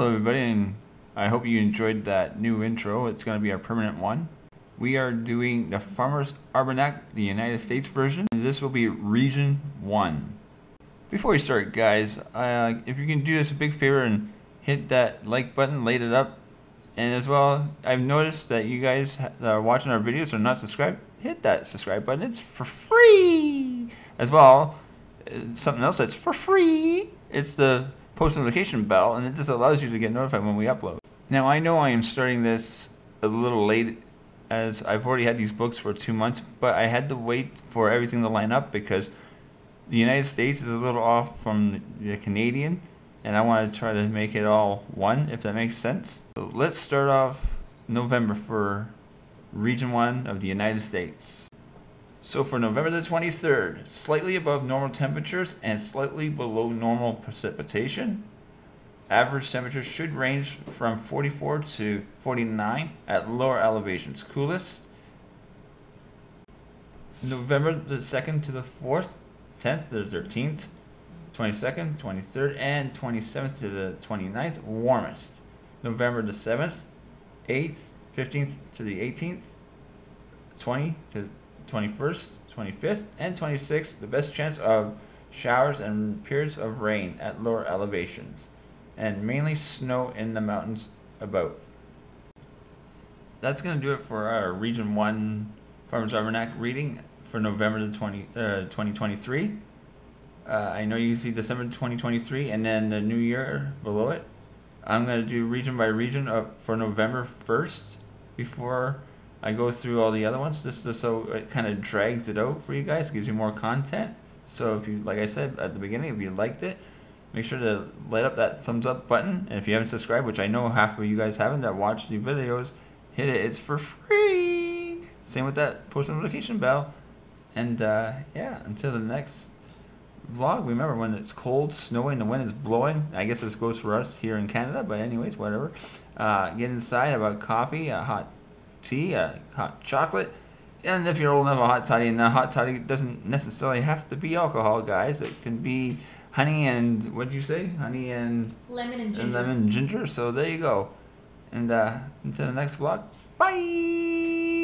Hello, everybody, and I hope you enjoyed that new intro. It's going to be our permanent one. We are doing the Farmer's Almanac, the United States version, this will be Region 1. Before we start, guys, uh, if you can do us a big favor and hit that like button, light it up, and as well, I've noticed that you guys that are watching our videos are not subscribed. Hit that subscribe button, it's for free! As well, uh, something else that's for free, it's the post notification bell, and it just allows you to get notified when we upload. Now, I know I am starting this a little late, as I've already had these books for two months, but I had to wait for everything to line up because the United States is a little off from the Canadian, and I want to try to make it all one, if that makes sense. So let's start off November for Region 1 of the United States. So for November the 23rd, slightly above normal temperatures and slightly below normal precipitation. Average temperatures should range from 44 to 49 at lower elevations. Coolest November the 2nd to the 4th, 10th to the 13th, 22nd, 23rd, and 27th to the 29th, warmest. November the 7th, 8th, 15th to the 18th, 20 to 21st, 25th, and 26th, the best chance of showers and periods of rain at lower elevations, and mainly snow in the mountains about. That's going to do it for our Region 1 Farmers Almanac reading for November the 20, uh, 2023. Uh, I know you see December 2023 and then the new year below it. I'm going to do region by region for November 1st before I go through all the other ones just, just so it kind of drags it out for you guys, gives you more content. So if you, like I said at the beginning, if you liked it, make sure to light up that thumbs up button. And if you haven't subscribed, which I know half of you guys haven't that watch the videos, hit it. It's for free. Same with that post notification bell. And uh, yeah, until the next vlog, remember when it's cold, snowing, the wind is blowing. I guess this goes for us here in Canada, but anyways, whatever. Uh, get inside, have a coffee, a hot tea, a hot chocolate. And if you're old enough, a hot toddy, and a hot toddy doesn't necessarily have to be alcohol, guys. It can be honey and, what did you say? Honey and... Lemon and ginger. And lemon and ginger. So there you go. And uh, until the next vlog, bye!